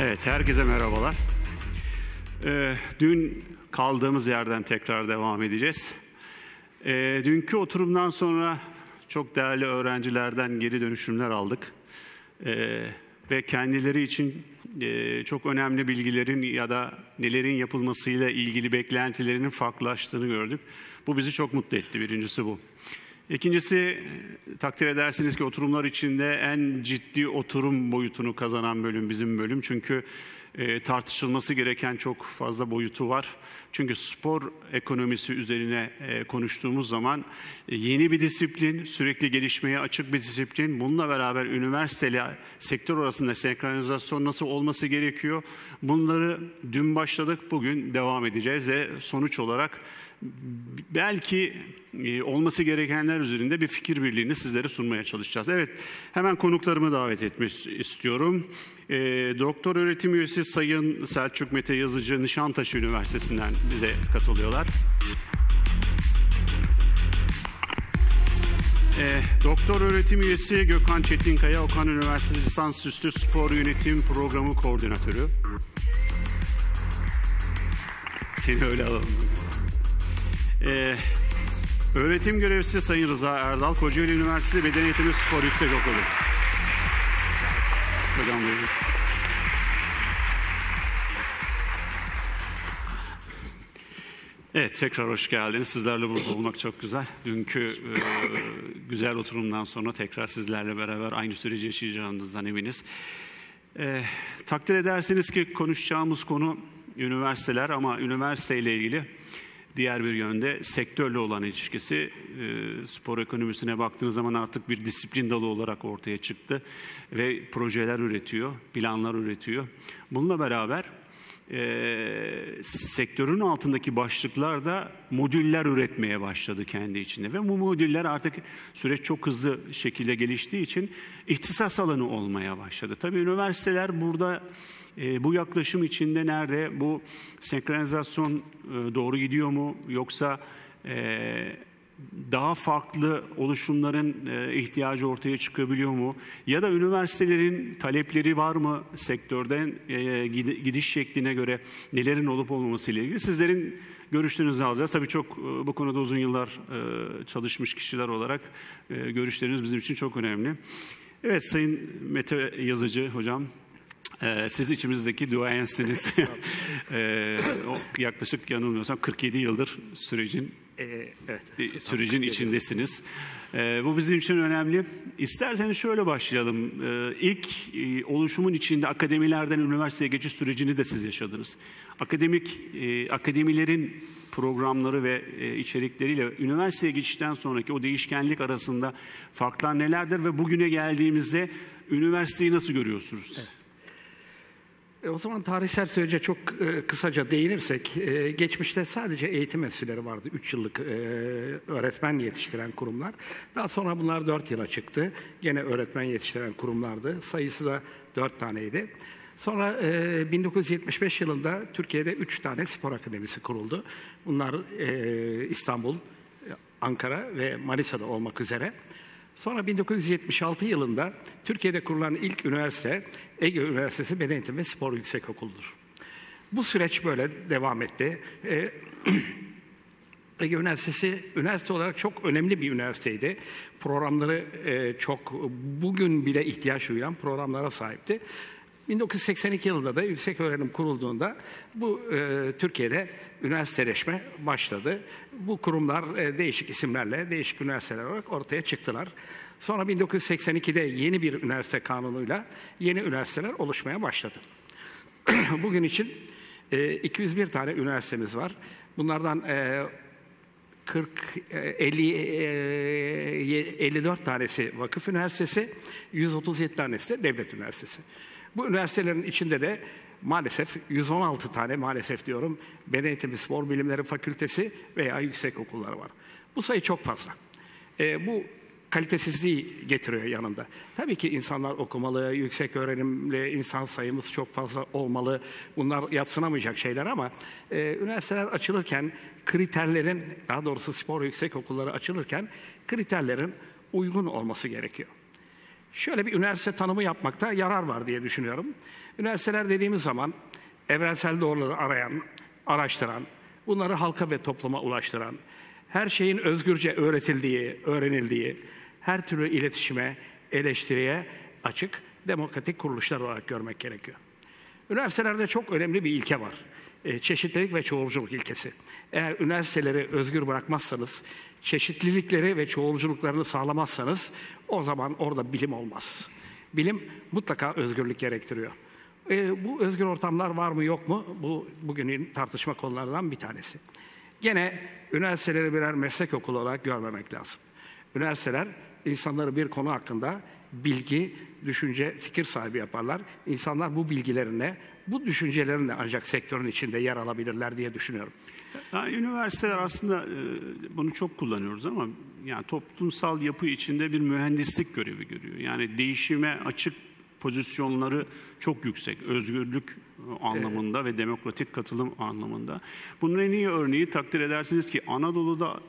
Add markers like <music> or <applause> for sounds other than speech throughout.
Evet, herkese merhabalar. Ee, dün kaldığımız yerden tekrar devam edeceğiz. Ee, dünkü oturumdan sonra çok değerli öğrencilerden geri dönüşümler aldık. Ee, ve kendileri için e, çok önemli bilgilerin ya da nelerin yapılmasıyla ilgili beklentilerinin farklılaştığını gördük. Bu bizi çok mutlu etti. Birincisi bu. İkincisi takdir edersiniz ki oturumlar içinde en ciddi oturum boyutunu kazanan bölüm bizim bölüm. Çünkü e, tartışılması gereken çok fazla boyutu var. Çünkü spor ekonomisi üzerine e, konuştuğumuz zaman e, yeni bir disiplin, sürekli gelişmeye açık bir disiplin. Bununla beraber üniversiteyle sektör arasında senkronizasyon nasıl olması gerekiyor? Bunları dün başladık, bugün devam edeceğiz ve sonuç olarak belki olması gerekenler üzerinde bir fikir birliğini sizlere sunmaya çalışacağız. Evet, hemen konuklarımı davet etmek istiyorum. E, doktor öğretim üyesi Sayın Selçuk Mete Yazıcı Nişantaşı Üniversitesi'nden bize katılıyorlar. E, doktor öğretim üyesi Gökhan Çetinkaya, Okan Üniversitesi Lisansüstü Spor Yönetim Programı Koordinatörü. Seni öyle alalım. Ee, öğretim görevlisi Sayın Rıza Erdal, Kocaeli Üniversitesi Beden Eğitimi Spor Yüksekokulu. Hocam. Evet, tekrar hoş geldiniz. Sizlerle burada olmak çok güzel. Dünkü e, güzel oturumdan sonra tekrar sizlerle beraber aynı süreci yaşayacağınızdan eminiz. E, takdir edersiniz ki konuşacağımız konu üniversiteler ama üniversiteyle ilgili Diğer bir yönde sektörle olan ilişkisi e, spor ekonomisine baktığınız zaman artık bir disiplin dalı olarak ortaya çıktı ve projeler üretiyor, planlar üretiyor. Bununla beraber e, sektörün altındaki başlıklar da modüller üretmeye başladı kendi içinde ve bu modüller artık süreç çok hızlı şekilde geliştiği için ihtisas alanı olmaya başladı. Tabii üniversiteler burada e, bu yaklaşım içinde nerede? Bu senkronizasyon e, doğru gidiyor mu? Yoksa e, daha farklı oluşumların e, ihtiyacı ortaya çıkabiliyor mu? Ya da üniversitelerin talepleri var mı sektörden gidiş şekline göre nelerin olup olmaması ile ilgili sizlerin görüşlerinizi alacağız. Tabii çok bu konuda uzun yıllar çalışmış kişiler olarak görüşleriniz bizim için çok önemli. Evet Sayın Mete Yazıcı hocam ee, siz içimizdeki duayensiniz. <laughs> ee, o yaklaşık yanılmıyorsam 47 yıldır sürecin ee, evet, sürecin içindesiniz. Ee, bu bizim için önemli. İsterseniz şöyle başlayalım. Ee, ilk e, oluşumun içinde akademilerden üniversiteye geçiş sürecini de siz yaşadınız. Akademik e, akademilerin programları ve e, içerikleriyle üniversiteye geçişten sonraki o değişkenlik arasında farklar nelerdir ve bugüne geldiğimizde üniversiteyi nasıl görüyorsunuz? Evet. E, o zaman tarihsel sürece çok e, kısaca değinirsek, e, geçmişte sadece eğitim enstitüleri vardı. Üç yıllık e, öğretmen yetiştiren kurumlar. Daha sonra bunlar dört yıla çıktı. Gene öğretmen yetiştiren kurumlardı. Sayısı da dört taneydi. Sonra e, 1975 yılında Türkiye'de üç tane spor akademisi kuruldu. Bunlar e, İstanbul, Ankara ve Manisa'da olmak üzere. Sonra 1976 yılında Türkiye'de kurulan ilk üniversite Ege Üniversitesi Beden Eğitimi ve Spor Yüksekokulu'dur. Bu süreç böyle devam etti. Ee, <clears throat> Ege Üniversitesi üniversite olarak çok önemli bir üniversiteydi. Programları e, çok bugün bile ihtiyaç duyan programlara sahipti. 1982 yılında da yüksek öğrenim kurulduğunda bu e, Türkiye'de üniversiteleşme başladı. Bu kurumlar e, değişik isimlerle, değişik üniversiteler olarak ortaya çıktılar. Sonra 1982'de yeni bir üniversite kanunuyla yeni üniversiteler oluşmaya başladı. <clears throat> Bugün için e, 201 tane üniversitemiz var. Bunlardan e, 40 50 e, 54 tanesi vakıf üniversitesi, 137 tanesi de devlet üniversitesi. Bu üniversitelerin içinde de maalesef 116 tane maalesef diyorum beden eğitimi spor bilimleri fakültesi veya yüksek okulları var. Bu sayı çok fazla. E, bu kalitesizliği getiriyor yanında. Tabii ki insanlar okumalı, yüksek öğrenimli insan sayımız çok fazla olmalı. Bunlar yatsınamayacak şeyler ama e, üniversiteler açılırken kriterlerin, daha doğrusu spor yüksek okulları açılırken kriterlerin uygun olması gerekiyor. Şöyle bir üniversite tanımı yapmakta yarar var diye düşünüyorum. Üniversiteler dediğimiz zaman evrensel doğruları arayan, araştıran, bunları halka ve topluma ulaştıran, her şeyin özgürce öğretildiği, öğrenildiği, her türlü iletişime, eleştiriye açık demokratik kuruluşlar olarak görmek gerekiyor. Üniversitelerde çok önemli bir ilke var. E, çeşitlilik ve çoğulculuk ilkesi. Eğer üniversiteleri özgür bırakmazsanız, çeşitlilikleri ve çoğulculuklarını sağlamazsanız o zaman orada bilim olmaz. Bilim mutlaka özgürlük gerektiriyor. E, bu özgür ortamlar var mı yok mu? Bu bugünün tartışma konularından bir tanesi. Gene üniversiteleri birer meslek okulu olarak görmemek lazım. Üniversiteler insanları bir konu hakkında bilgi, düşünce, fikir sahibi yaparlar. İnsanlar bu bilgilerine, bu düşüncelerine ancak sektörün içinde yer alabilirler diye düşünüyorum. Yani üniversiteler aslında e, bunu çok kullanıyoruz ama yani toplumsal yapı içinde bir mühendislik görevi görüyor. Yani değişime açık pozisyonları çok yüksek. Özgürlük anlamında evet. ve demokratik katılım anlamında. Bunun en iyi örneği takdir edersiniz ki Anadolu'da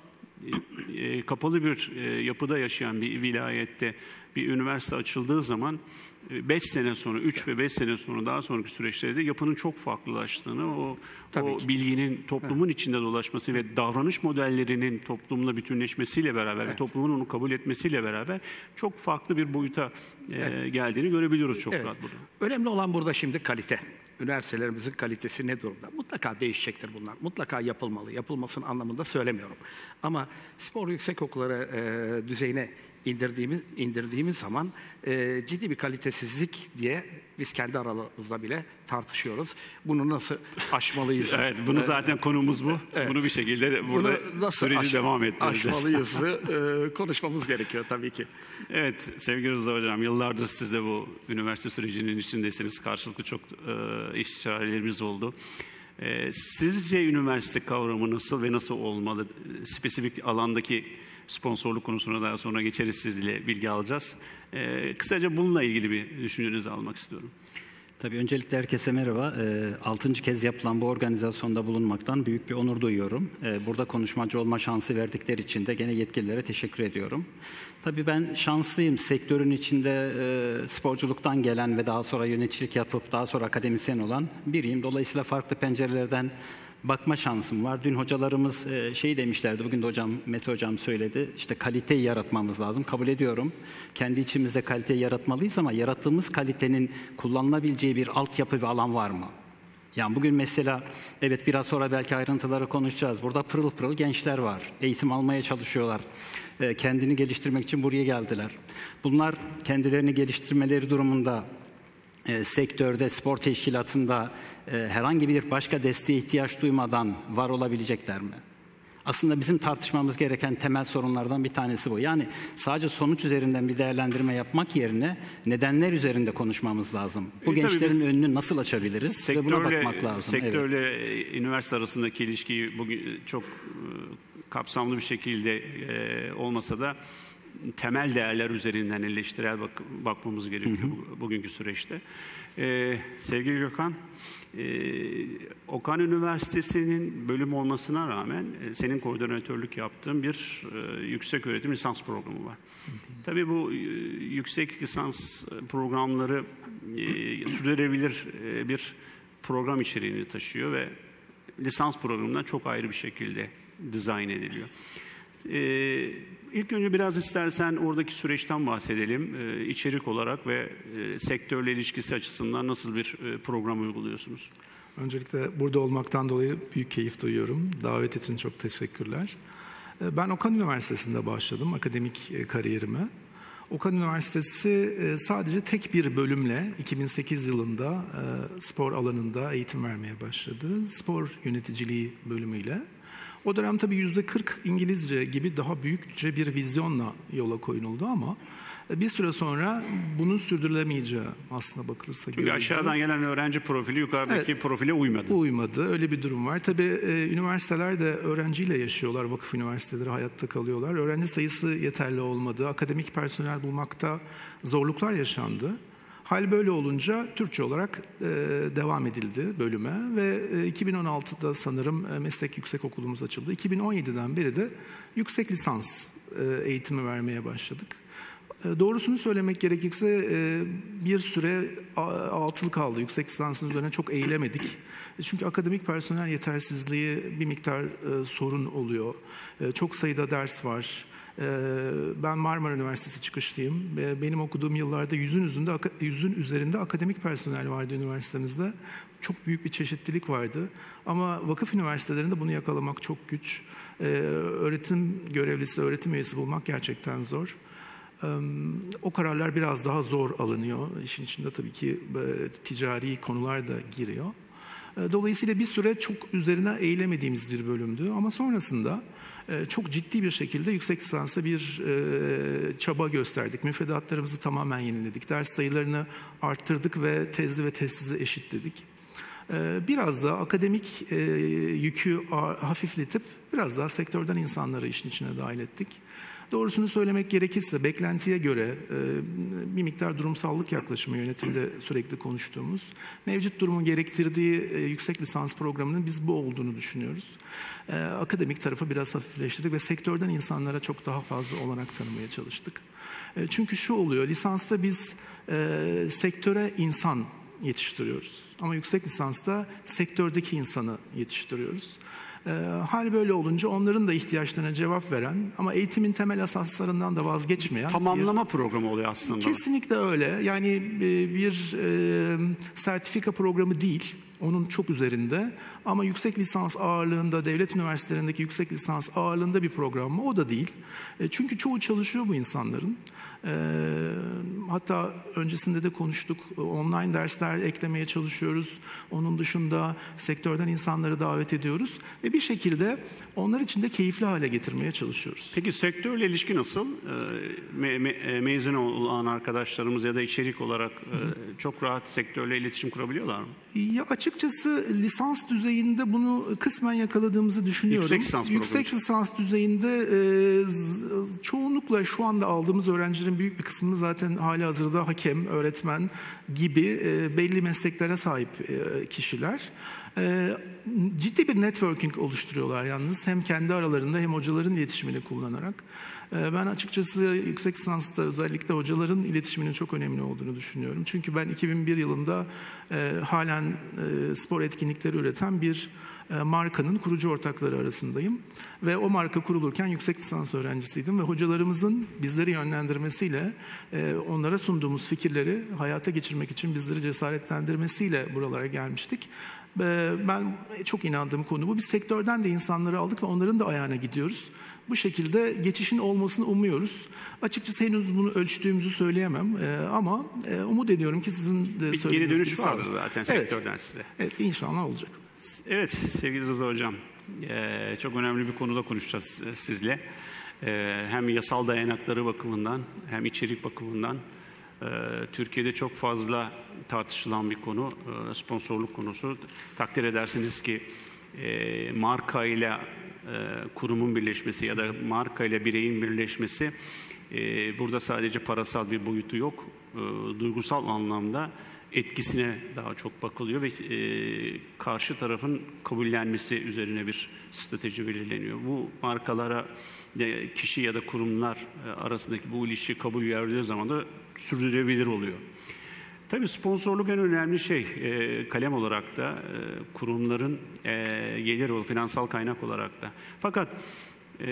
e, kapalı bir e, yapıda yaşayan bir vilayette bir üniversite açıldığı zaman 5 e, sene sonra, 3 ve 5 sene sonra daha sonraki süreçlerde yapının çok farklılaştığını, o, o bilginin toplumun evet. içinde dolaşması ve davranış modellerinin toplumla bütünleşmesiyle beraber evet. ve toplumun onu kabul etmesiyle beraber çok farklı bir boyuta evet. geldiğini görebiliyoruz çok evet. rahat burada. Önemli olan burada şimdi kalite üniversitelerimizin kalitesi ne durumda? Mutlaka değişecektir bunlar. Mutlaka yapılmalı. Yapılmasının anlamında söylemiyorum. Ama spor yüksekokulları e, düzeyine indirdiğimiz indirdiğimiz zaman e, ciddi bir kalitesizlik diye biz kendi aramızda bile tartışıyoruz. Bunu nasıl aşmalıyız? <laughs> evet, bunu zaten konumuz bu. Evet. Bunu bir şekilde burada nasıl süreci aş, devam ettireceğiz. Aşmalıyız <laughs> e, konuşmamız gerekiyor tabii ki. Evet, sevgili Rıza Hocam, yıllardır siz de bu üniversite sürecinin içindesiniz. Karşılıklı çok e, istişarelerimiz oldu. E, sizce üniversite kavramı nasıl ve nasıl olmalı? Spesifik alandaki sponsorluk konusuna daha sonra geçeriz sizle bilgi alacağız. E, kısaca bununla ilgili bir düşüncenizi almak istiyorum. Tabii öncelikle herkese merhaba. E, altıncı kez yapılan bu organizasyonda bulunmaktan büyük bir onur duyuyorum. E, burada konuşmacı olma şansı verdikleri için de gene yetkililere teşekkür ediyorum. Tabii ben şanslıyım. Sektörün içinde e, sporculuktan gelen ve daha sonra yöneticilik yapıp daha sonra akademisyen olan biriyim. Dolayısıyla farklı pencerelerden bakma şansım var. Dün hocalarımız e, şey demişlerdi, bugün de hocam, Mete hocam söyledi. İşte kaliteyi yaratmamız lazım. Kabul ediyorum. Kendi içimizde kaliteyi yaratmalıyız ama yarattığımız kalitenin kullanılabileceği bir altyapı ve alan var mı? Yani bugün mesela evet biraz sonra belki ayrıntıları konuşacağız. Burada pırıl pırıl gençler var. Eğitim almaya çalışıyorlar. E, kendini geliştirmek için buraya geldiler. Bunlar kendilerini geliştirmeleri durumunda e, sektörde, spor teşkilatında e, herhangi bir başka desteğe ihtiyaç duymadan var olabilecekler mi? Aslında bizim tartışmamız gereken temel sorunlardan bir tanesi bu. Yani sadece sonuç üzerinden bir değerlendirme yapmak yerine nedenler üzerinde konuşmamız lazım. Bu e, gençlerin önünü nasıl açabiliriz sektörle, ve buna bakmak lazım. Sektörle evet. üniversite arasındaki ilişkiyi bugün çok e, kapsamlı bir şekilde e, olmasa da temel değerler üzerinden eleştirel bak, bakmamız gerekiyor hı hı. bugünkü süreçte. Ee, sevgili Gökhan, ee, Okan Üniversitesi'nin bölüm olmasına rağmen e, senin koordinatörlük yaptığın bir e, yüksek öğretim lisans programı var. Tabii bu e, yüksek lisans programları e, sürdürülebilir e, bir program içeriğini taşıyor ve lisans programından çok ayrı bir şekilde dizayn ediliyor. Ee, ilk önce biraz istersen oradaki süreçten bahsedelim. Ee, içerik olarak ve e, sektörle ilişkisi açısından nasıl bir e, program uyguluyorsunuz? Öncelikle burada olmaktan dolayı büyük keyif duyuyorum. Davet için çok teşekkürler. Ee, ben Okan Üniversitesi'nde başladım akademik e, kariyerime. Okan Üniversitesi e, sadece tek bir bölümle 2008 yılında e, spor alanında eğitim vermeye başladı. Spor yöneticiliği bölümüyle. O dönem tabii yüzde 40 İngilizce gibi daha büyükçe bir vizyonla yola koyuldu ama e, bir süre sonra bunun sürdürülemeyeceği aslında bakılırsa Çünkü görülüyor. aşağıdan gelen öğrenci profili yukarıdaki evet, profile uymadı. Uymadı. Öyle bir durum var. Tabii e, üniversiteler de öğrenciyle yaşıyorlar. Vakıf üniversiteleri hayatta kalıyorlar. Öğrenci sayısı yeterli olmadı. Akademik personel bulmakta zorluklar yaşandı. Hal böyle olunca Türkçe olarak e, devam edildi bölüme ve e, 2016'da sanırım e, meslek yüksek okulumuz açıldı. 2017'den beri de yüksek lisans e, eğitimi vermeye başladık. E, Doğrusunu söylemek gerekirse e, bir süre altıl kaldı. Yüksek lisansın üzerine çok eğilemedik. E, Çünkü akademik personel yetersizliği bir miktar e, sorun oluyor. E, Çok sayıda ders var. E, Ben Marmara Üniversitesi çıkışlıyım. E, Benim okuduğum yıllarda yüzün üzerinde, yüzün üzerinde akademik personel vardı üniversitemizde. Çok büyük bir çeşitlilik vardı. Ama vakıf üniversitelerinde bunu yakalamak çok güç. E, Öğretim görevlisi, öğretim üyesi bulmak gerçekten zor. O kararlar biraz daha zor alınıyor. İşin içinde tabii ki e, ticari konular da giriyor. E, Dolayısıyla bir süre çok üzerine eğilemediğimiz bir bölümdü. Ama sonrasında çok ciddi bir şekilde yüksek lisansta bir e, çaba gösterdik. Müfredatlarımızı tamamen yeniledik. Ders sayılarını arttırdık ve tezli ve tezsizi eşitledik. E, Biraz da akademik e, yükü hafifletip biraz daha sektörden insanları işin içine dahil ettik. Doğrusunu söylemek gerekirse beklentiye göre e, bir miktar durumsallık yaklaşımı yönetimde sürekli konuştuğumuz mevcut durumun gerektirdiği e, yüksek lisans programının biz bu olduğunu düşünüyoruz. E, Akademik tarafı biraz hafifleştirdik ve sektörden insanlara çok daha fazla olanak tanımaya çalıştık. Çünkü şu oluyor lisansta biz sektöre insan yetiştiriyoruz. Ama yüksek lisansta sektördeki insanı yetiştiriyoruz. Ee, hal böyle olunca onların da ihtiyaçlarına cevap veren ama eğitimin temel asaslarından da vazgeçmeyen bir- Tamamlama programı oluyor aslında. Kesinlikle öyle. Yani e, bir e, sertifika programı değil. Onun çok üzerinde. Ama yüksek lisans ağırlığında, devlet üniversitelerindeki yüksek lisans ağırlığında bir program mı? O da değil. E, Çünkü çoğu çalışıyor bu insanların. E, Hatta öncesinde de konuştuk. Online dersler eklemeye çalışıyoruz. Onun dışında sektörden insanları davet ediyoruz. Ve bir şekilde onlar için de keyifli hale getirmeye çalışıyoruz. Peki sektörle ilişki nasıl? Ee, me- me- e, mezun olan arkadaşlarımız ya da içerik olarak e, çok rahat sektörle iletişim kurabiliyorlar mı? Ya açıkçası lisans düzeyinde bunu kısmen yakaladığımızı düşünüyorum. Yüksek lisans Yüksek lisans düzeyinde e, çoğunlukla şu anda aldığımız öğrencilerin büyük bir kısmı zaten hali hazırda hakem, öğretmen gibi e, belli mesleklere sahip e, kişiler. E, ciddi bir networking oluşturuyorlar yalnız hem kendi aralarında hem hocaların iletişimini kullanarak. Ben açıkçası yüksek lisansta özellikle hocaların iletişiminin çok önemli olduğunu düşünüyorum. Çünkü ben 2001 yılında halen spor etkinlikleri üreten bir markanın kurucu ortakları arasındayım. Ve o marka kurulurken yüksek lisans öğrencisiydim ve hocalarımızın bizleri yönlendirmesiyle e, onlara sunduğumuz fikirleri hayata geçirmek için bizleri cesaretlendirmesiyle buralara gelmiştik. E, Ben çok inandığım konu bu. Biz sektörden de insanları aldık ve onların da ayağına gidiyoruz. Bu şekilde geçişin olmasını umuyoruz. Açıkçası henüz bunu ölçtüğümüzü söyleyemem E, ama e, umut ediyorum ki sizin de Bir geri dönüş vardır zaten Evet. sektörden size. Evet inşallah olacak. Evet sevgili Rıza Hocam, eee, çok önemli bir konuda konuşacağız e, sizle. Eee, hem yasal dayanakları bakımından hem içerik bakımından Türkiye'de çok fazla tartışılan bir konu, sponsorluk konusu. Takdir edersiniz ki marka ile kurumun birleşmesi ya da marka ile bireyin birleşmesi burada sadece parasal bir boyutu yok, duygusal anlamda etkisine daha çok bakılıyor ve e, karşı tarafın kabullenmesi üzerine bir strateji belirleniyor. Bu markalara kişi ya da kurumlar e, arasındaki bu ilişki kabul gördüğü zaman da sürdürülebilir oluyor. Tabii sponsorluk en önemli şey. E, kalem olarak da e, kurumların e, gelir o finansal kaynak olarak da. Fakat e,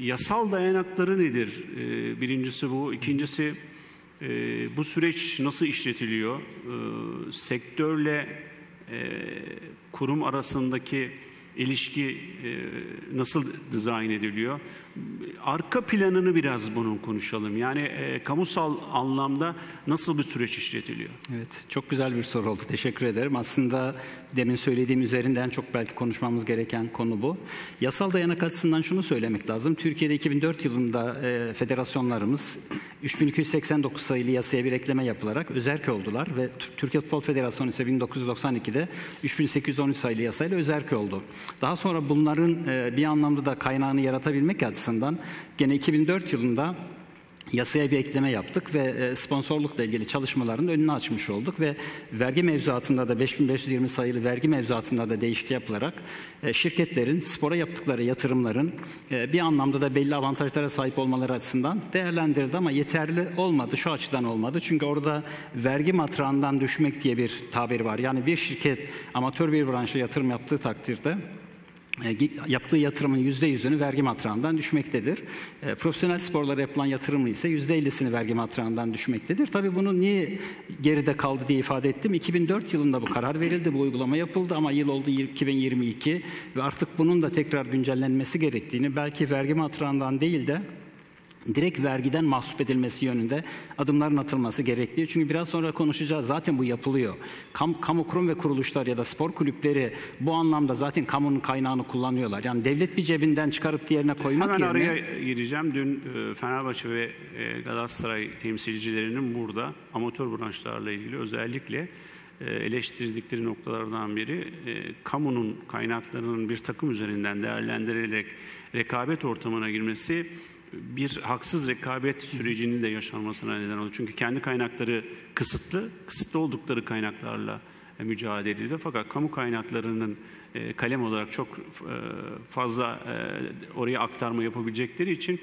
yasal dayanakları nedir? E, birincisi bu. İkincisi e, bu süreç nasıl işletiliyor? E, sektörle e, kurum arasındaki ilişki e, nasıl dizayn ediliyor? Arka planını biraz bunun konuşalım. Yani e, kamusal anlamda nasıl bir süreç işletiliyor? Evet, çok güzel bir soru oldu. Teşekkür ederim. Aslında demin söylediğim üzerinden çok belki konuşmamız gereken konu bu. Yasal dayanak açısından şunu söylemek lazım. Türkiye'de 2004 yılında e, federasyonlarımız 3289 sayılı yasaya bir ekleme yapılarak özerk oldular ve Türkiye Futbol Federasyonu ise 1992'de 3813 sayılı yasayla özerk oldu. Daha sonra bunların e, bir anlamda da kaynağını yaratabilmek açısından gene 2004 yılında yasaya bir ekleme yaptık ve e, sponsorlukla ilgili çalışmaların önünü açmış olduk ve vergi mevzuatında da 5520 sayılı vergi mevzuatında da değişiklik yapılarak e, şirketlerin spora yaptıkları yatırımların e, bir anlamda da belli avantajlara sahip olmaları açısından değerlendirildi ama yeterli olmadı. Şu açıdan olmadı. Çünkü orada vergi matrağından düşmek diye bir tabir var. Yani bir şirket amatör bir branşa yatırım yaptığı takdirde yaptığı yatırımın yüzde yüzünü vergi matrağından düşmektedir. E, profesyonel sporlara yapılan yatırımı ise yüzde ellisini vergi matrağından düşmektedir. Tabii bunu niye geride kaldı diye ifade ettim. 2004 yılında bu karar verildi, bu uygulama yapıldı ama yıl oldu 2022 ve artık bunun da tekrar güncellenmesi gerektiğini belki vergi matrağından değil de direkt vergiden mahsup edilmesi yönünde adımların atılması gerektiği. Çünkü biraz sonra konuşacağız. Zaten bu yapılıyor. Kam, kamu kurum ve kuruluşlar ya da spor kulüpleri bu anlamda zaten kamunun kaynağını kullanıyorlar. Yani devlet bir cebinden çıkarıp diğerine koymak Hemen yerine... araya gireceğim. Dün e, Fenerbahçe ve e, Galatasaray temsilcilerinin burada amatör branşlarla ilgili özellikle e, eleştirdikleri noktalardan biri kamunun kaynaklarının bir takım üzerinden değerlendirilerek rekabet ortamına girmesi bir haksız rekabet sürecinin de yaşanmasına neden oldu. Çünkü kendi kaynakları kısıtlı, kısıtlı oldukları kaynaklarla e, mücadele ediyor. Fakat kamu kaynaklarının e, kalem olarak çok e, fazla oraya aktarma yapabilecekleri için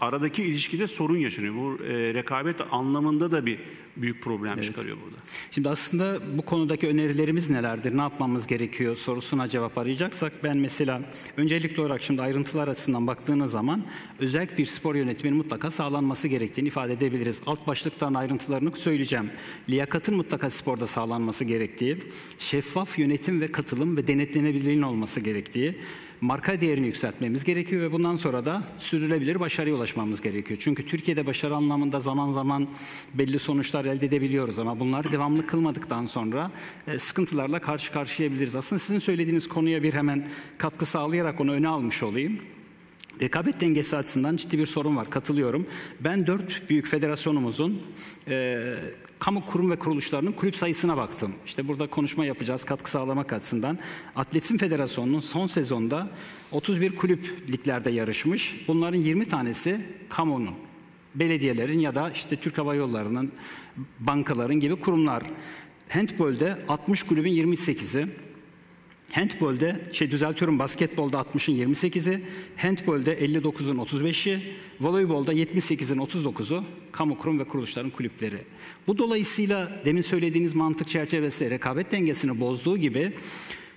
aradaki ilişkide sorun yaşanıyor. Bu rekabet anlamında da bir büyük problem evet. çıkarıyor burada. Şimdi aslında bu konudaki önerilerimiz nelerdir? Ne yapmamız gerekiyor sorusuna cevap arayacaksak ben mesela öncelikli olarak şimdi ayrıntılar açısından baktığınız zaman özel bir spor yönetiminin mutlaka sağlanması gerektiğini ifade edebiliriz. Alt başlıktan ayrıntılarını söyleyeceğim. Liyakatın mutlaka sporda sağlanması gerektiği, şeffaf yönetim ve katılım ve denetlenebilirliğin olması gerektiği, marka değerini yükseltmemiz gerekiyor ve bundan sonra da sürdürülebilir başarıya ulaşmamız gerekiyor. Çünkü Türkiye'de başarı anlamında zaman zaman belli sonuçlar elde edebiliyoruz ama bunları devamlı kılmadıktan sonra e, sıkıntılarla karşı karşıyayabiliriz. Aslında sizin söylediğiniz konuya bir hemen katkı sağlayarak onu öne almış olayım. Rekabet dengesi açısından ciddi bir sorun var. Katılıyorum. Ben dört büyük federasyonumuzun e, kamu kurum ve kuruluşlarının kulüp sayısına baktım. İşte burada konuşma yapacağız katkı sağlamak açısından. Atletizm Federasyonu'nun son sezonda 31 kulüp liglerde yarışmış. Bunların 20 tanesi kamunun, belediyelerin ya da işte Türk Hava Yolları'nın, bankaların gibi kurumlar. Handbol'de 60 kulübün 28'i, Handbol'de, şey düzeltiyorum basketbolda 60'ın 28'i, handbolde 59'un 35'i, voleybolda 78'in 39'u kamu kurum ve kuruluşların kulüpleri. Bu dolayısıyla demin söylediğiniz mantık çerçevesinde rekabet dengesini bozduğu gibi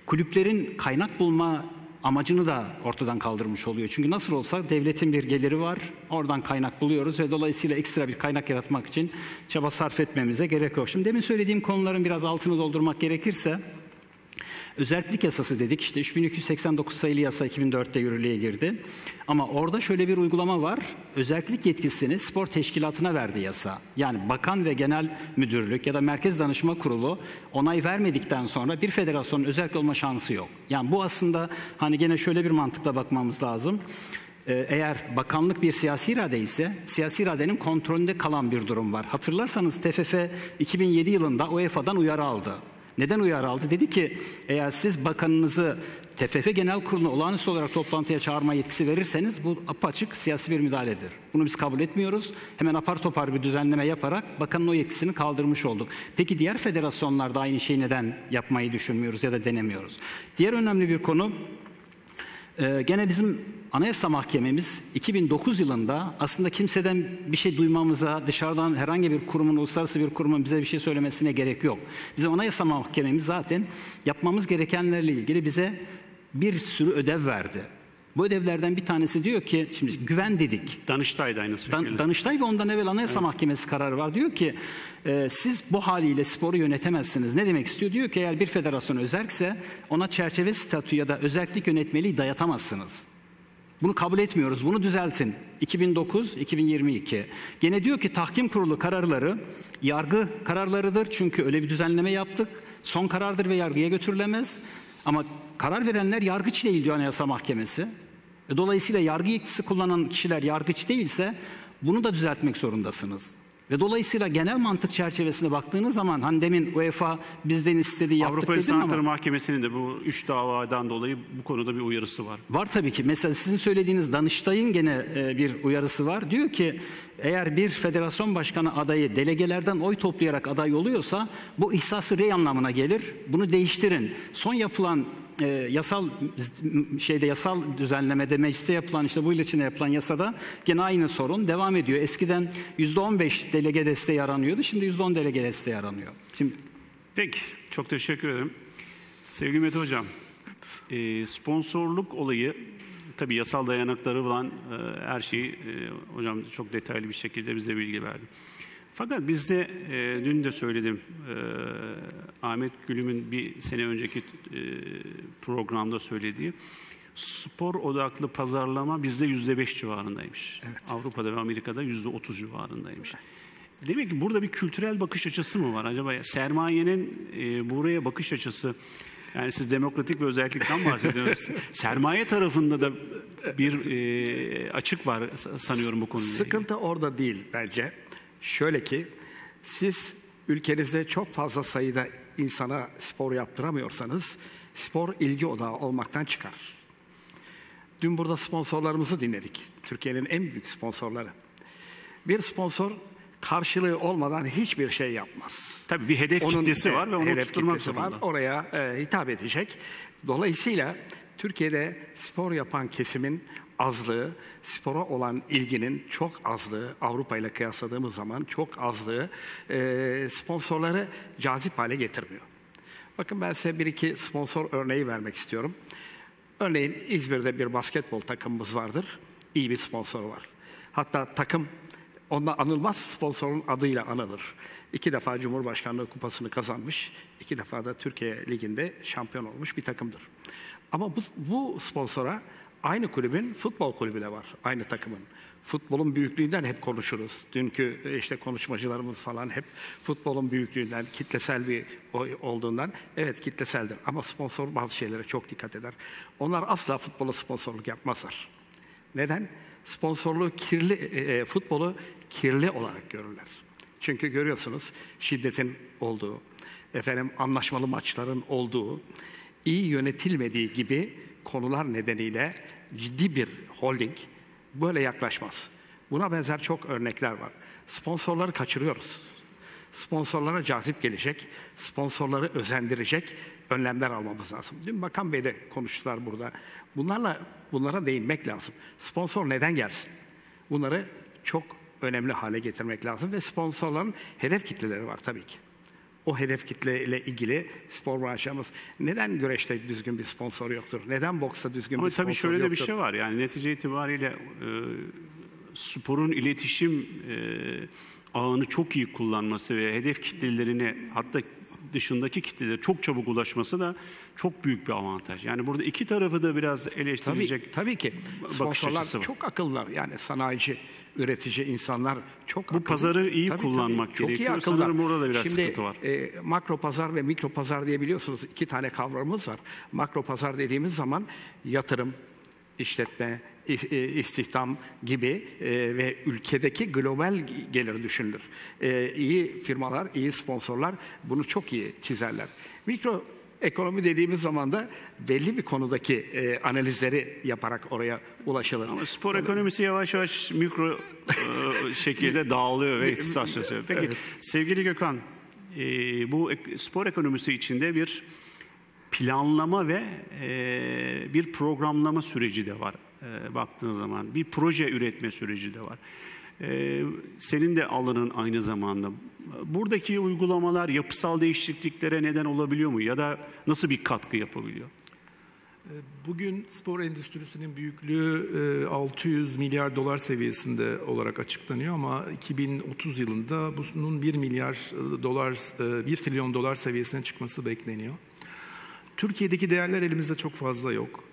kulüplerin kaynak bulma amacını da ortadan kaldırmış oluyor. Çünkü nasıl olsa devletin bir geliri var, oradan kaynak buluyoruz ve dolayısıyla ekstra bir kaynak yaratmak için çaba sarf etmemize gerek yok. Şimdi demin söylediğim konuların biraz altını doldurmak gerekirse, Özellik yasası dedik işte 3289 sayılı yasa 2004'te yürürlüğe girdi. Ama orada şöyle bir uygulama var. Özellik yetkisini spor teşkilatına verdi yasa. Yani bakan ve genel müdürlük ya da merkez danışma kurulu onay vermedikten sonra bir federasyonun özellik olma şansı yok. Yani bu aslında hani gene şöyle bir mantıkla bakmamız lazım ee, eğer bakanlık bir siyasi irade ise siyasi iradenin kontrolünde kalan bir durum var. Hatırlarsanız TFF 2007 yılında UEFA'dan uyarı aldı. Neden uyarı aldı? Dedi ki eğer siz bakanınızı TFF Genel Kurulu'na olağanüstü olarak toplantıya çağırma yetkisi verirseniz bu apaçık siyasi bir müdahaledir. Bunu biz kabul etmiyoruz. Hemen apar topar bir düzenleme yaparak bakanın o yetkisini kaldırmış olduk. Peki diğer federasyonlarda aynı şeyi neden yapmayı düşünmüyoruz ya da denemiyoruz? Diğer önemli bir konu ee, gene bizim Anayasa Mahkememiz 2009 yılında aslında kimseden bir şey duymamıza, dışarıdan herhangi bir kurumun, uluslararası bir kurumun bize bir şey söylemesine gerek yok. Bizim Anayasa Mahkememiz zaten yapmamız gerekenlerle ilgili bize bir sürü ödev verdi. Bu ödevlerden bir tanesi diyor ki, şimdi güven dedik. Danıştay da aynı Dan, Danıştay ve ondan evvel Anayasa evet. Mahkemesi kararı var. Diyor ki e, siz bu haliyle sporu yönetemezsiniz. Ne demek istiyor? Diyor ki eğer bir federasyon özerkse ona çerçeve statü ya da özellik yönetmeliği dayatamazsınız. Bunu kabul etmiyoruz. Bunu düzeltin. 2009-2022. Gene diyor ki tahkim kurulu kararları yargı kararlarıdır. Çünkü öyle bir düzenleme yaptık. Son karardır ve yargıya götürülemez. Ama karar verenler yargıç değil diyor Anayasa Mahkemesi. Dolayısıyla yargı yetkisi kullanan kişiler yargıç değilse bunu da düzeltmek zorundasınız. Ve dolayısıyla genel mantık çerçevesinde baktığınız zaman hani demin UEFA bizden istediği yaptık Avrupa dedim ama Mahkemesi'nin de bu üç davadan dolayı bu konuda bir uyarısı var. var tabii ki. Mesela sizin söylediğiniz Danıştay'ın gene e, bir uyarısı var. Diyor ki eğer bir federasyon başkanı adayı delegelerden oy toplayarak aday oluyorsa bu ihsası rey anlamına gelir. Bunu değiştirin. Son yapılan e, yasal şeyde yasal düzenlemede mecliste yapılan işte bu içinde yapılan yasada gene aynı sorun devam ediyor. Eskiden %15 delege desteği aranıyordu. Şimdi %10 delege desteği aranıyor. Şimdi Peki, çok teşekkür ederim. Sevgili Mete Hocam, e, sponsorluk olayı tabii yasal dayanakları olan e, her şeyi e, hocam çok detaylı bir şekilde bize bilgi verdi. Fakat bizde e, dün de söyledim e, Ahmet Gülüm'ün bir sene önceki e, programda söylediği spor odaklı pazarlama bizde yüzde beş civarındaymış. Avrupa'da ve Amerika'da yüzde otuz civarındaymış. Demek ki burada bir kültürel bakış açısı mı var acaba? Sermayenin e, buraya bakış açısı yani siz demokratik bir özellikten bahsediyorsunuz. <laughs> Sermaye tarafında da bir e, açık var sanıyorum bu ilgili. Sıkıntı orada değil bence. Şöyle ki siz ülkenizde çok fazla sayıda insana spor yaptıramıyorsanız spor ilgi odağı olmaktan çıkar. Dün burada sponsorlarımızı dinledik. Türkiye'nin en büyük sponsorları. Bir sponsor karşılığı olmadan hiçbir şey yapmaz. Tabii bir hedef kitlesi var ve onu hedef tutturmak var. Oraya e, hitap edecek. Dolayısıyla Türkiye'de spor yapan kesimin azlığı, spora olan ilginin çok azlığı, Avrupa ile kıyasladığımız zaman çok azlığı e, sponsorları cazip hale getirmiyor. Bakın ben size bir iki sponsor örneği vermek istiyorum. Örneğin İzmir'de bir basketbol takımımız vardır. İyi bir sponsor var. Hatta takım onda anılmaz sponsorun adıyla anılır. İki defa Cumhurbaşkanlığı kupasını kazanmış, iki defa da Türkiye Ligi'nde şampiyon olmuş bir takımdır. Ama bu, bu sponsora aynı kulübün futbol kulübü de var, aynı takımın. Futbolun büyüklüğünden hep konuşuruz. Dünkü e, işte konuşmacılarımız falan hep futbolun büyüklüğünden, kitlesel bir olduğundan evet kitleseldir. Ama sponsor bazı şeylere çok dikkat eder. Onlar asla futbola sponsorluk yapmazlar. Neden? Sponsorluğu kirli, e, e, futbolu kirli olarak görürler. Çünkü görüyorsunuz şiddetin olduğu, efendim anlaşmalı maçların olduğu, iyi yönetilmediği gibi konular nedeniyle ciddi bir holding böyle yaklaşmaz. Buna benzer çok örnekler var. Sponsorları kaçırıyoruz. Sponsorlara cazip gelecek, sponsorları özendirecek önlemler almamız lazım. Dün Bakan Bey de konuştular burada. Bunlarla bunlara değinmek lazım. Sponsor neden gelsin? Bunları çok önemli hale getirmek lazım ve sponsorların hedef kitleleri var tabii ki. O hedef kitleyle ilgili spor branşımız neden güreşte düzgün bir sponsor yoktur? Neden boksta düzgün Ama bir sponsor tabii şöyle de yoktur? bir şey var. Yani netice itibariyle e, sporun iletişim e, ağını çok iyi kullanması ve hedef kitlelerini hatta dışındaki kitlelere çok çabuk ulaşması da çok büyük bir avantaj. Yani burada iki tarafı da biraz eleştirecek. Tabii, tabii ki. Sponsorlar çok akıllılar. Yani sanayici, üretici insanlar çok Bu akıllı. pazarı iyi kullanmak çok iyi gerekiyor. akıllılar. Sanırım burada da biraz Şimdi, sıkıntı var. e, makro pazar ve mikro pazar diye biliyorsunuz iki tane kavramımız var. Makro pazar dediğimiz zaman yatırım, işletme, istihdam gibi e, ve ülkedeki global gelir düşünülür. E, iyi firmalar, iyi sponsorlar bunu çok iyi çizerler. Mikro ekonomi dediğimiz zaman da belli bir konudaki e, analizleri yaparak oraya ulaşılır. Ama spor ekonomisi yavaş yavaş mikro e, şekilde <laughs> dağılıyor ve ihtisaslaşıyor. Peki sevgili Gökhan, e, bu spor ekonomisi içinde bir planlama ve e, bir programlama süreci de var e, baktığın zaman. Bir proje üretme süreci de var. E, senin de alanın aynı zamanda. Buradaki uygulamalar yapısal değişikliklere neden olabiliyor mu? Ya da nasıl bir katkı yapabiliyor? Bugün spor endüstrisinin büyüklüğü e, 600 milyar dolar seviyesinde olarak açıklanıyor ama 2030 yılında bunun 1 milyar e, dolar, e, 1 trilyon dolar seviyesine çıkması bekleniyor. Türkiye'deki değerler elimizde çok fazla yok.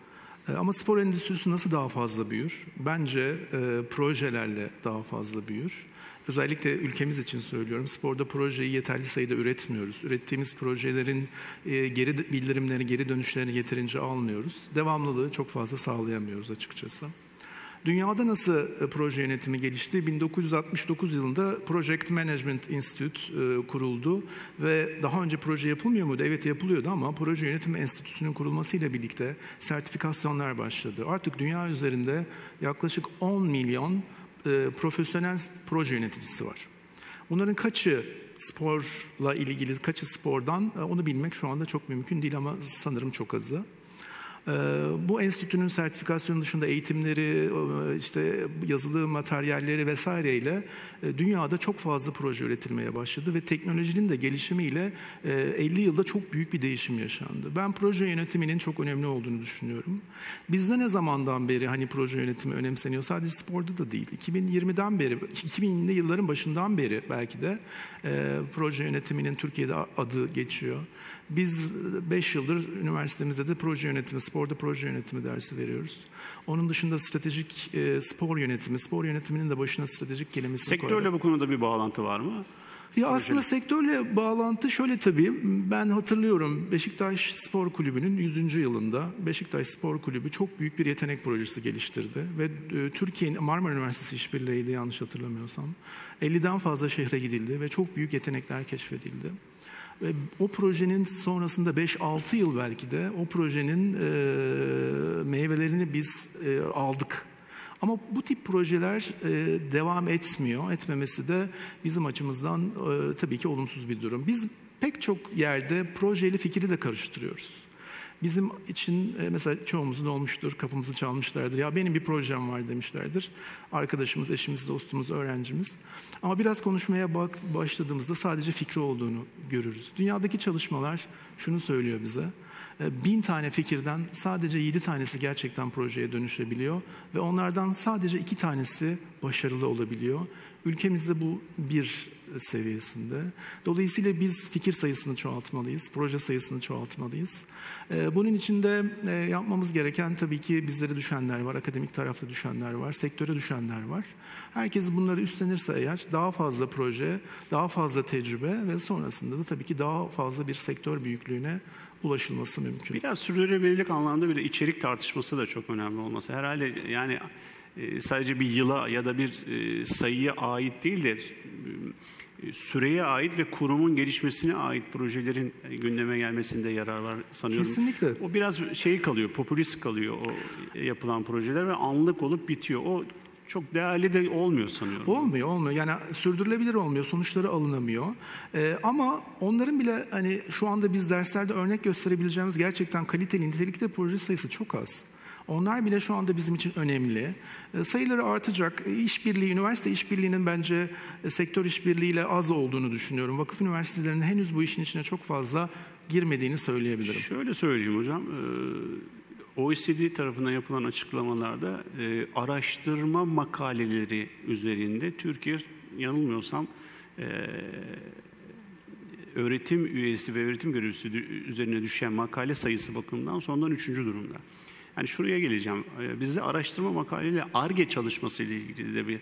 E, Ama spor endüstrisi nasıl daha fazla büyür? Bence e, projelerle daha fazla büyür. Özellikle ülkemiz için söylüyorum. Sporda projeyi yeterli sayıda üretmiyoruz. Ürettiğimiz projelerin e, geri bildirimlerini, geri dönüşlerini yeterince almıyoruz. Devamlılığı çok fazla sağlayamıyoruz açıkçası. Dünyada nasıl e, proje yönetimi gelişti? 1969 yılında Project Management Institute e, kuruldu ve daha önce proje yapılmıyor muydu? Evet yapılıyordu ama proje yönetimi enstitüsünün kurulmasıyla birlikte sertifikasyonlar başladı. Artık dünya üzerinde yaklaşık 10 milyon e, profesyonel proje yöneticisi var. Bunların kaçı sporla ilgili, kaçı spordan onu bilmek şu anda çok mümkün değil ama sanırım çok azı. Ee, bu enstitünün sertifikasyonu dışında eğitimleri, e, işte yazılı materyalleri vesaireyle e, dünyada çok fazla proje üretilmeye başladı ve teknolojinin de gelişimiyle 50 e, yılda çok büyük bir değişim yaşandı. Ben proje yönetiminin çok önemli olduğunu düşünüyorum. Bizde ne zamandan beri hani proje yönetimi önemseniyor? Sadece sporda da değil. 2020'den beri, 2000'li yılların başından beri belki de proje yönetiminin Türkiye'de adı geçiyor. Biz 5 yıldır üniversitemizde de proje yönetimi, sporda proje yönetimi dersi veriyoruz. Onun dışında stratejik e, spor yönetimi, spor yönetiminin de başına stratejik kelimesi Sektörle koyarak. bu konuda bir bağlantı var mı? Ya aslında sektörle bağlantı şöyle tabii. Ben hatırlıyorum Beşiktaş Spor Kulübü'nün 100. yılında Beşiktaş Spor Kulübü çok büyük bir yetenek projesi geliştirdi ve e, Türkiye'nin Marmara Üniversitesi işbirliğiydi yanlış hatırlamıyorsam. 50'den fazla şehre gidildi ve çok büyük yetenekler keşfedildi. Ve o projenin sonrasında 5-6 yıl belki de o projenin e, meyvelerini biz e, aldık. Ama bu tip projeler e, devam etmiyor. Etmemesi de bizim açımızdan e, tabii ki olumsuz bir durum. Biz pek çok yerde projeli fikri de karıştırıyoruz. Bizim için e, mesela çoğumuzun olmuştur, kapımızı çalmışlardır. Ya benim bir projem var demişlerdir. Arkadaşımız, eşimiz, dostumuz, öğrencimiz. Ama biraz konuşmaya bak, başladığımızda sadece fikri olduğunu görürüz. Dünyadaki çalışmalar şunu söylüyor bize. E, bin tane fikirden sadece yedi tanesi gerçekten projeye dönüşebiliyor ve onlardan sadece iki tanesi başarılı olabiliyor. Ülkemizde bu bir seviyesinde. Dolayısıyla biz fikir sayısını çoğaltmalıyız, proje sayısını çoğaltmalıyız. Ee, bunun için de e, yapmamız gereken tabii ki bizlere düşenler var, akademik tarafta düşenler var, sektöre düşenler var. Herkes bunları üstlenirse eğer daha fazla proje, daha fazla tecrübe ve sonrasında da tabii ki daha fazla bir sektör büyüklüğüne ulaşılması mümkün. Biraz sürdürülebilirlik anlamda bir de içerik tartışması da çok önemli olması. Herhalde yani sadece bir yıla ya da bir e, sayıya ait değil de süreye ait ve kurumun gelişmesine ait projelerin gündeme gelmesinde yarar var sanıyorum. Kesinlikle. O biraz şey kalıyor, popülist kalıyor o yapılan projeler ve anlık olup bitiyor. O çok değerli de olmuyor sanıyorum. Olmuyor, olmuyor. Yani sürdürülebilir olmuyor, sonuçları alınamıyor. Ee, ama onların bile hani şu anda biz derslerde örnek gösterebileceğimiz gerçekten kaliteli, nitelikli proje sayısı çok az. Onlar bile şu anda bizim için önemli. E, sayıları artacak. E, işbirliği, üniversite işbirliğinin bence e, sektör işbirliğiyle az olduğunu düşünüyorum. Vakıf üniversitelerinin henüz bu işin içine çok fazla girmediğini söyleyebilirim. Şöyle söyleyeyim hocam. OECD tarafından yapılan açıklamalarda araştırma makaleleri üzerinde Türkiye yanılmıyorsam öğretim üyesi ve öğretim görevlisi üzerine düşen makale sayısı bakımından sondan üçüncü durumda. Yani şuraya geleceğim. Ee, bizde araştırma makaleyle ARGE çalışması ile ilgili de bir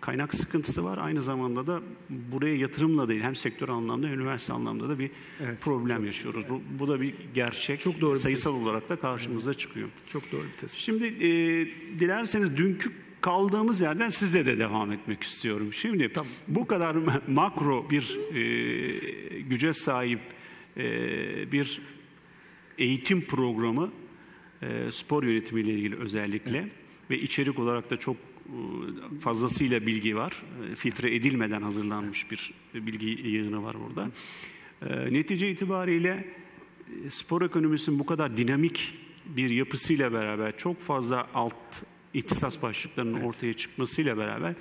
kaynak sıkıntısı var. Aynı zamanda da buraya yatırımla değil hem sektör anlamda hem üniversite anlamda da bir evet, problem yaşıyoruz. Bu, bu da bir gerçek. Çok doğru sayısal bir olarak da karşımıza evet. çıkıyor. Çok doğru bir tespit. Şimdi e, dilerseniz dünkü kaldığımız yerden sizle de devam etmek istiyorum. Şimdi tamam. bu kadar makro bir e, güce sahip e, bir eğitim programı e, spor yönetimiyle ilgili özellikle evet. ve içerik olarak da çok e, fazlasıyla bilgi var. E, filtre edilmeden hazırlanmış bir bilgi yığını var burada. E, netice itibariyle spor ekonomisinin bu kadar dinamik bir yapısıyla beraber çok fazla alt ihtisas başlıklarının evet. ortaya çıkmasıyla beraber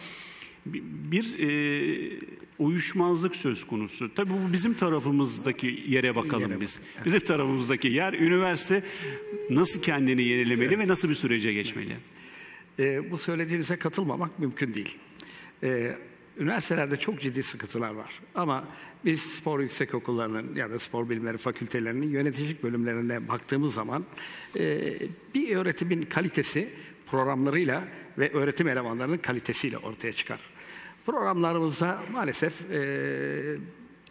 bir e, uyuşmazlık söz konusu. Tabii bu bizim tarafımızdaki yere bakalım yere biz. Evet. Bizim tarafımızdaki yer üniversite nasıl kendini yenilemeli evet. ve nasıl bir sürece geçmeli? E, bu söylediğinize katılmamak mümkün değil. E, üniversitelerde çok ciddi sıkıntılar var. Ama biz spor yüksek okullarının ya da spor bilimleri fakültelerinin yöneticilik bölümlerine baktığımız zaman e, bir öğretimin kalitesi programlarıyla ve öğretim elemanlarının kalitesiyle ortaya çıkar. Programlarımızda maalesef e,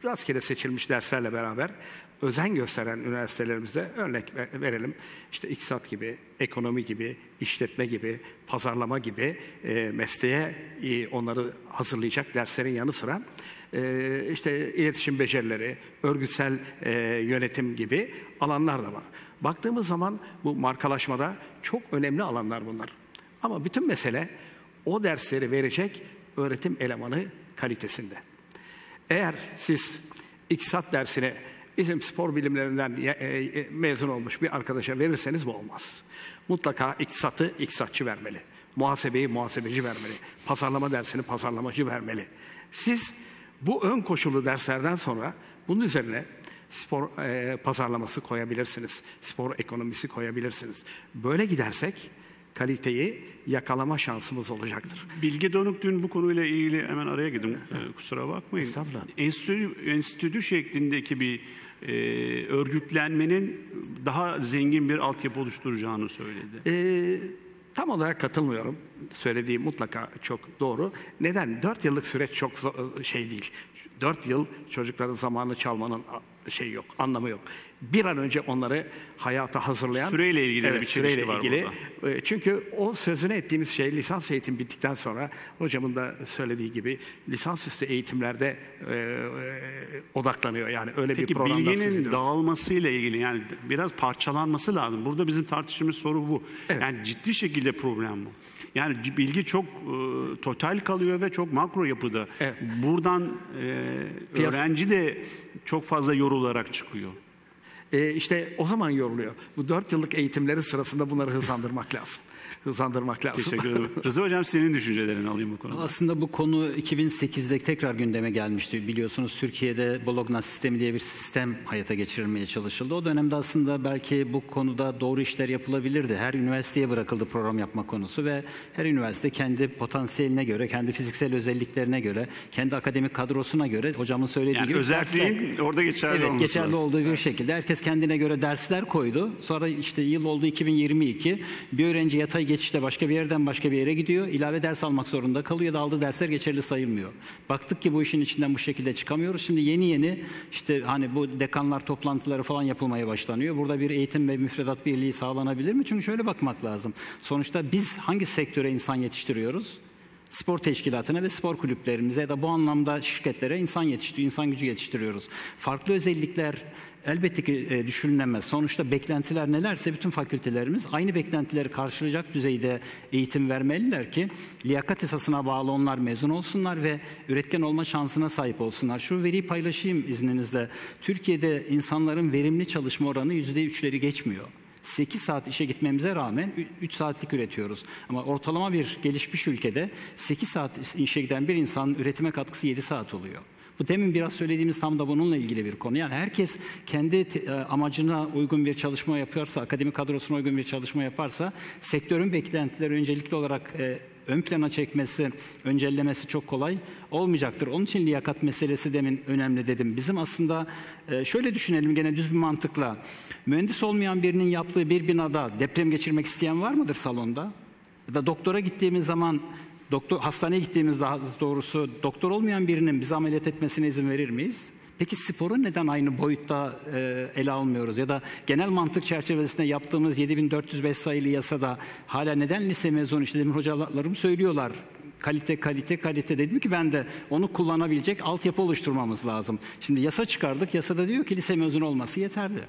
rastgele seçilmiş derslerle beraber özen gösteren üniversitelerimize örnek verelim. İşte iktisat gibi, ekonomi gibi, işletme gibi, pazarlama gibi e, mesleğe e, onları hazırlayacak derslerin yanı sıra e, işte iletişim becerileri, örgütsel e, yönetim gibi alanlar da var. Baktığımız zaman bu markalaşmada çok önemli alanlar bunlar. Ama bütün mesele o dersleri verecek öğretim elemanı kalitesinde. Eğer siz iktisat dersini bizim spor bilimlerinden e, e, mezun olmuş bir arkadaşa verirseniz bu olmaz. Mutlaka iktisatı iktisatçı vermeli. Muhasebeyi muhasebeci vermeli. Pazarlama dersini pazarlamacı vermeli. Siz bu ön koşulu derslerden sonra bunun üzerine spor e, pazarlaması koyabilirsiniz. Spor ekonomisi koyabilirsiniz. Böyle gidersek kaliteyi yakalama şansımız olacaktır. Bilge Donuk dün bu konuyla ilgili hemen araya girdim. Ee, kusura bakmayın. Estağfurullah. Enstitü, enstitü şeklindeki bir e, örgütlenmenin daha zengin bir altyapı oluşturacağını söyledi. Ee, tam olarak katılmıyorum. Söylediği mutlaka çok doğru. Neden? Dört yıllık süreç çok şey değil. Dört yıl çocukların zamanını çalmanın şey yok, anlamı yok. Bir an önce onları hayata hazırlayan... Süreyle ilgili de bir süreyle var ilgili. E, Çünkü o sözünü ettiğimiz şey lisans eğitim bittikten sonra hocamın da söylediği gibi lisansüstü eğitimlerde e, e, odaklanıyor. Yani öyle bir Peki programdan söz bilginin dağılmasıyla ilgili yani biraz parçalanması lazım. Burada bizim tartıştığımız soru bu. Evet. Yani ciddi şekilde problem bu. Yani bilgi çok e, total kalıyor ve çok makro yapıda. Evet. Buradan e, öğrenci de çok fazla yorularak çıkıyor. E, işte o zaman yoruluyor. Bu dört yıllık eğitimlerin sırasında bunları hızlandırmak <laughs> lazım. Hızlandırmak lazım. Teşekkür ederim. <laughs> Rıza Hocam senin düşüncelerini alayım bu konuda. Aslında bu konu 2008'de tekrar gündeme gelmişti. Biliyorsunuz Türkiye'de Bologna sistemi diye bir sistem hayata geçirilmeye çalışıldı. O dönemde aslında belki bu konuda doğru işler yapılabilirdi. Her üniversiteye bırakıldı program yapma konusu ve her üniversite kendi potansiyeline göre, kendi fiziksel özelliklerine göre, kendi akademik kadrosuna göre hocamın söylediği Yani gibi özelliğin orada geçerli Evet geçerli lazım. olduğu bir şekilde herkes kendine göre dersler koydu. Sonra işte yıl oldu 2022. Bir öğrenci yatay geçişte başka bir yerden başka bir yere gidiyor. İlave ders almak zorunda kalıyor da aldığı dersler geçerli sayılmıyor. Baktık ki bu işin içinden bu şekilde çıkamıyoruz. Şimdi yeni yeni işte hani bu dekanlar toplantıları falan yapılmaya başlanıyor. Burada bir eğitim ve müfredat birliği sağlanabilir mi? Çünkü şöyle bakmak lazım. Sonuçta biz hangi sektöre insan yetiştiriyoruz? spor teşkilatına ve spor kulüplerimize ya da bu anlamda şirketlere insan yetiştiriyor, insan gücü yetiştiriyoruz. Farklı özellikler elbette ki e, düşünülemez. Sonuçta beklentiler nelerse bütün fakültelerimiz aynı beklentileri karşılayacak düzeyde eğitim vermeliler ki liyakat esasına bağlı onlar mezun olsunlar ve üretken olma şansına sahip olsunlar. Şu veriyi paylaşayım izninizle. Türkiye'de insanların verimli çalışma oranı %3'leri geçmiyor. 8 saat işe gitmemize rağmen 3 saatlik üretiyoruz. Ama ortalama bir gelişmiş ülkede 8 saat işe giden bir insanın üretime katkısı 7 saat oluyor. Bu demin biraz söylediğimiz tam da bununla ilgili bir konu. Yani herkes kendi e, amacına uygun bir çalışma yapıyorsa, akademik kadrosuna uygun bir çalışma yaparsa sektörün beklentileri öncelikli olarak e, ön plana çekmesi, öncellemesi çok kolay olmayacaktır. Onun için liyakat meselesi demin önemli dedim. Bizim aslında e, şöyle düşünelim gene düz bir mantıkla. Mühendis olmayan birinin yaptığı bir binada deprem geçirmek isteyen var mıdır salonda? Ya da doktora gittiğimiz zaman doktor hastaneye gittiğimiz daha doğrusu doktor olmayan birinin bize ameliyat etmesine izin verir miyiz? Peki sporu neden aynı boyutta e, ele almıyoruz? Ya da genel mantık çerçevesinde yaptığımız 7405 sayılı yasada hala neden lise mezunu işte demin hocalarım söylüyorlar. Kalite, kalite, kalite dedim ki ben de onu kullanabilecek altyapı oluşturmamız lazım. Şimdi yasa çıkardık. Yasada diyor ki lise mezunu olması yeterli.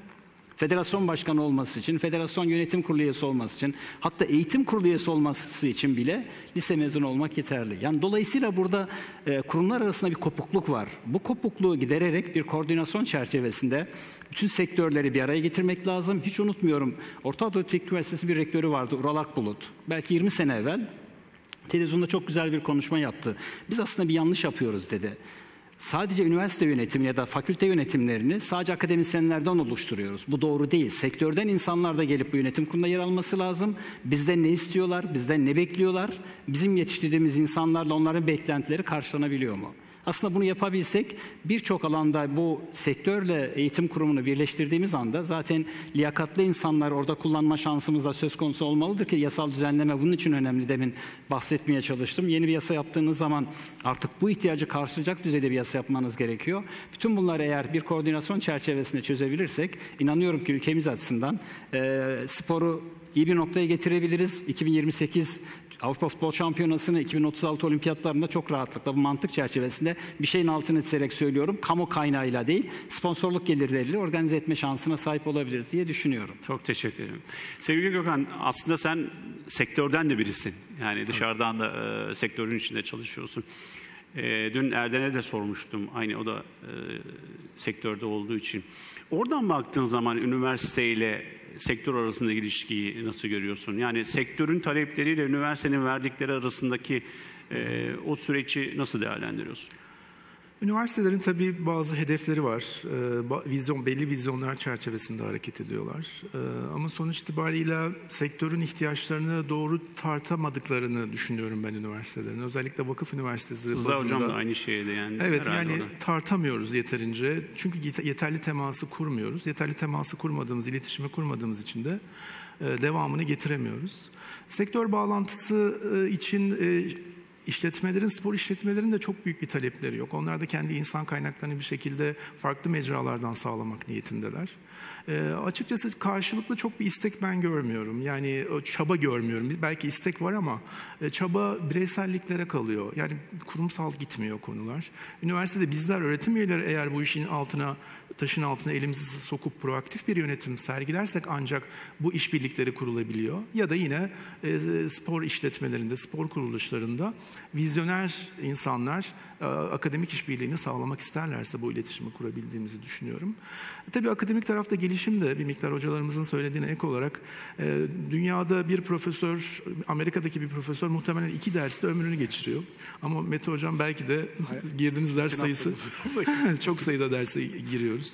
Federasyon başkanı olması için, federasyon yönetim kurulu üyesi olması için, hatta eğitim kurulu üyesi olması için bile lise mezunu olmak yeterli. Yani dolayısıyla burada e, kurumlar arasında bir kopukluk var. Bu kopukluğu gidererek bir koordinasyon çerçevesinde bütün sektörleri bir araya getirmek lazım. Hiç unutmuyorum. Orta Anadolu Teknik Üniversitesi bir rektörü vardı, Ural Akbulut. Belki 20 sene evvel televizyonda çok güzel bir konuşma yaptı. Biz aslında bir yanlış yapıyoruz dedi. Sadece üniversite yönetimi ya da fakülte yönetimlerini sadece akademisyenlerden oluşturuyoruz. Bu doğru değil. Sektörden insanlar da gelip bu yönetim kurulunda yer alması lazım. Bizden ne istiyorlar, bizden ne bekliyorlar? Bizim yetiştirdiğimiz insanlarla onların beklentileri karşılanabiliyor mu? Aslında bunu yapabilsek birçok alanda bu sektörle eğitim kurumunu birleştirdiğimiz anda zaten liyakatlı insanlar orada kullanma şansımız da söz konusu olmalıdır ki yasal düzenleme bunun için önemli demin bahsetmeye çalıştım. Yeni bir yasa yaptığınız zaman artık bu ihtiyacı karşılayacak düzeyde bir yasa yapmanız gerekiyor. Bütün bunlar eğer bir koordinasyon çerçevesinde çözebilirsek inanıyorum ki ülkemiz açısından e, sporu iyi bir noktaya getirebiliriz. 2028 Avrupa Futbol Şampiyonası'nı 2036 olimpiyatlarında çok rahatlıkla bu mantık çerçevesinde bir şeyin altını çizerek söylüyorum. Kamu kaynağıyla değil, sponsorluk gelirleriyle organize etme şansına sahip olabiliriz diye düşünüyorum. Çok teşekkür ederim. Sevgili Gökhan, aslında sen sektörden de birisin. Yani dışarıdan da e, sektörün içinde çalışıyorsun. E, dün Erden'e de sormuştum. Aynı o da e, sektörde olduğu için. Oradan baktığın zaman üniversiteyle sektör arasındaki ilişkiyi nasıl görüyorsun? Yani sektörün talepleriyle üniversitenin verdikleri arasındaki e, o süreci nasıl değerlendiriyorsun? Üniversitelerin tabii bazı hedefleri var. Ee, vizyon belli vizyonlar çerçevesinde hareket ediyorlar. Ee, ama sonuç itibariyle sektörün ihtiyaçlarını doğru tartamadıklarını düşünüyorum ben üniversitelerin. Özellikle vakıf üniversitesi Rıza bazında. hocam da aynı şeye değindi. Evet yani ona. tartamıyoruz yeterince. Çünkü yet- yeterli teması kurmuyoruz. Yeterli teması kurmadığımız, iletişimi kurmadığımız için de e, devamını getiremiyoruz. Sektör bağlantısı e, için e, işletmelerin, spor işletmelerin de çok büyük bir talepleri yok. Onlar da kendi insan kaynaklarını bir şekilde farklı mecralardan sağlamak niyetindeler. E, açıkçası karşılıklı çok bir istek ben görmüyorum. Yani o çaba görmüyorum. Belki istek var ama e, çaba bireyselliklere kalıyor. Yani kurumsal gitmiyor konular. Üniversitede bizler öğretim üyeleri eğer bu işin altına taşın altına elimizi sokup proaktif bir yönetim sergilersek ancak bu işbirlikleri kurulabiliyor. Ya da yine e, spor işletmelerinde, spor kuruluşlarında vizyoner insanlar e, akademik işbirliğini sağlamak isterlerse bu iletişimi kurabildiğimizi düşünüyorum. E, tabii akademik tarafta gelişim de bir miktar hocalarımızın söylediğine ek olarak e, dünyada bir profesör, Amerika'daki bir profesör muhtemelen iki derste ömrünü geçiriyor. Ama Mete Hocam belki de girdiğiniz ders sayısı <laughs> çok sayıda derse giriyoruz.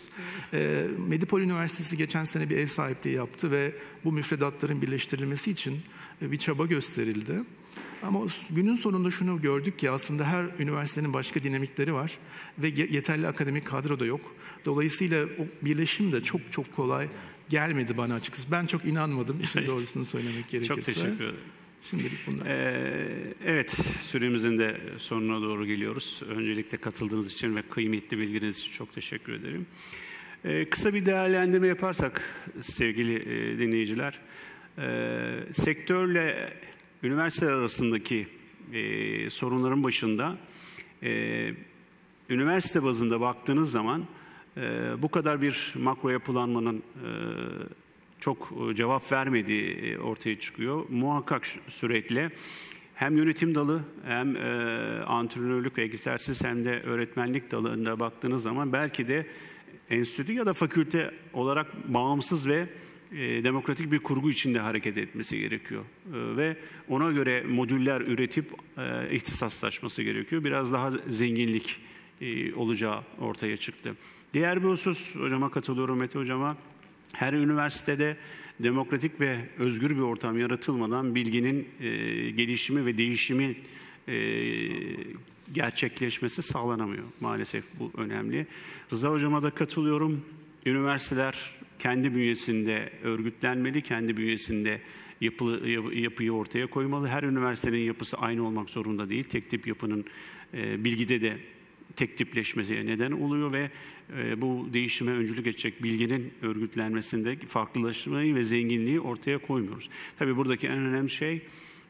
E, Medipol Üniversitesi geçen sene bir ev sahipliği yaptı ve bu müfredatların birleştirilmesi için e, bir çaba gösterildi. Ama günün sonunda şunu gördük ki aslında her üniversitenin başka dinamikleri var ve ye- yeterli akademik kadro da yok. Dolayısıyla o birleşim de çok çok kolay gelmedi bana açıkçası. Ben çok inanmadım işin <laughs> doğrusunu söylemek gerekirse. Çok teşekkür ederim. Şimdilik bunlar. Ee, evet, süremizin de sonuna doğru geliyoruz. Öncelikle katıldığınız için ve kıymetli bilginiz için çok teşekkür ederim. Ee, kısa bir değerlendirme yaparsak sevgili e, dinleyiciler, e, sektörle üniversiteler arasındaki e, sorunların başında e, üniversite bazında baktığınız zaman e, bu kadar bir makro yapılanmanın e, çok e, cevap vermediği e, ortaya çıkıyor. Muhakkak sürekli hem yönetim dalı hem e, antrenörlük ve egzersiz hem de öğretmenlik dalında baktığınız zaman belki de enstitü ya da fakülte olarak bağımsız ve e, demokratik bir kurgu içinde hareket etmesi gerekiyor. E, ve ona göre modüller üretip e, ihtisaslaşması gerekiyor. Biraz daha zenginlik e, olacağı ortaya çıktı. Diğer bir husus, hocama katılıyorum Mete hocama, her üniversitede demokratik ve özgür bir ortam yaratılmadan bilginin e, gelişimi ve değişimi e, gerçekleşmesi sağlanamıyor. Maalesef bu önemli. Rıza hocama da katılıyorum. Üniversiteler kendi bünyesinde örgütlenmeli, kendi bünyesinde yapı, yapı- yapıyı ortaya koymalı. Her üniversitenin yapısı aynı olmak zorunda değil. Tek tip yapının e, bilgide de tek tipleşmesine neden oluyor ve bu değişime öncülük edecek bilginin örgütlenmesinde farklılaşmayı ve zenginliği ortaya koymuyoruz. Tabii buradaki en önemli şey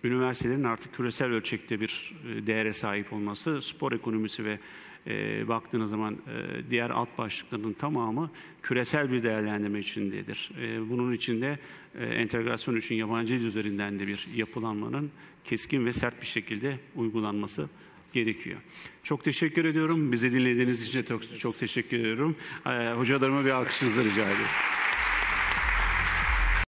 üniversitelerin artık küresel ölçekte bir e, değere sahip olması, spor ekonomisi ve e, baktığınız zaman e, diğer alt başlıkların tamamı küresel bir değerlendirme içindedir. E, bunun içinde e, entegrasyon için yabancı dil üzerinden de bir yapılanmanın keskin ve sert bir şekilde uygulanması gerekiyor. Çok teşekkür ediyorum. Bizi dinlediğiniz için çok, çok teşekkür ediyorum. Ee, hocalarıma bir alkışınızı rica ediyorum.